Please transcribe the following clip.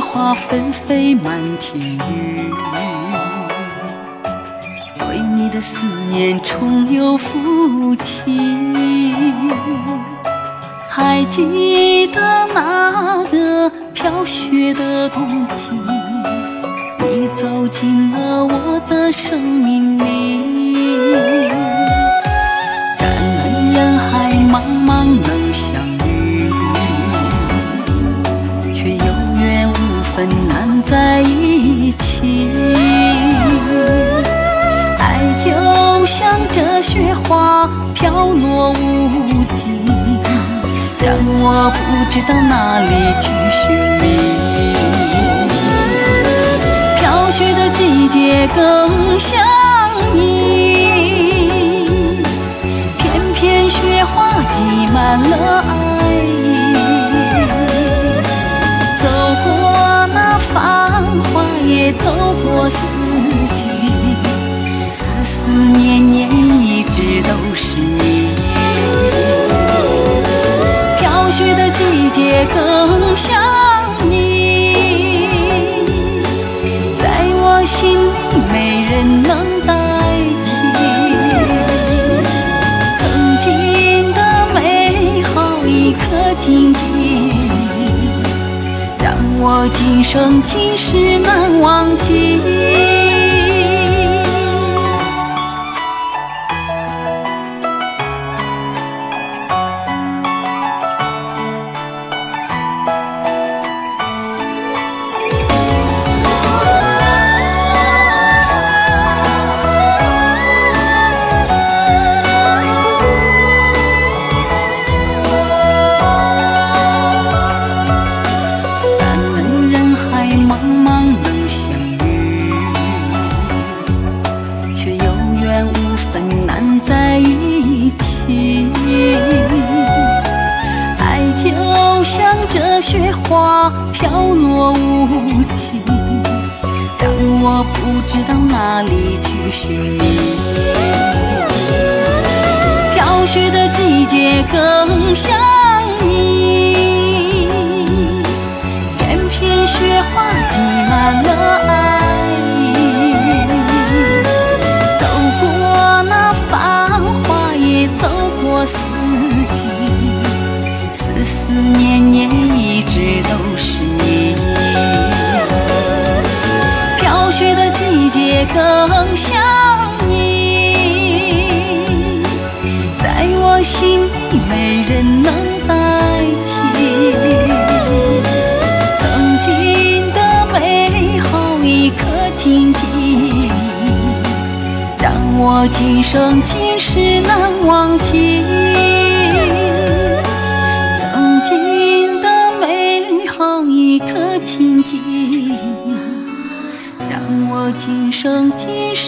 花纷飞满天雨，对你的思念重又浮起。还记得那个飘雪的冬季，你走进了我的生命里。在一起。爱就像这雪花飘落无尽，让我不知道哪里去寻觅。飘雪的季节更像你，片片雪花积满了爱的季节更想你，在我心里没人能代替。曾经的美好一刻紧记，让我今生今世难忘记。像这雪花飘落无尽，但我不知道哪里去寻觅。飘雪的季节更想你，直都是你。飘雪的季节更想你，在我心里没人能代替。曾经的美好一刻紧记，让我今生今世难忘记。生今世